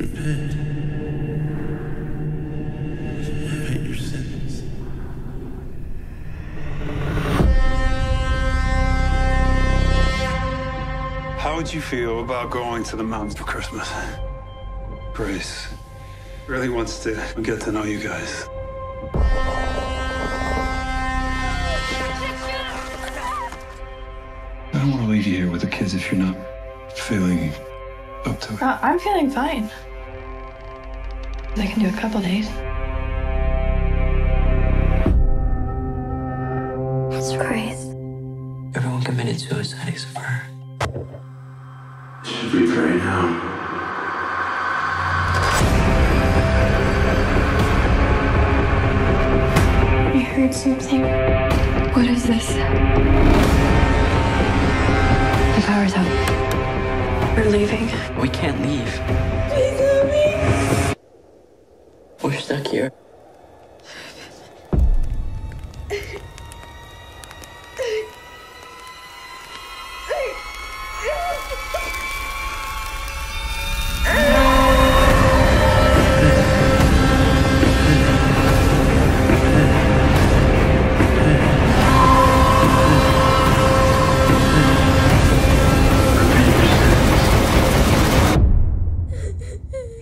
Repent. Repent your sins. How would you feel about going to the mountains for Christmas? Grace really wants to get to know you guys. I don't want to leave you here with the kids if you're not feeling up to it. Uh, I'm feeling fine. I can do a couple days. It's crazy. Everyone committed suicide except for her. Should we pray now? I heard something. What is this? The power's out. We're leaving. We can't leave. We're stuck here.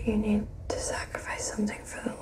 You need to sacrifice something for them.